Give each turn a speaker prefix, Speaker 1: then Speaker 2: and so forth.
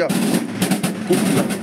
Speaker 1: 違う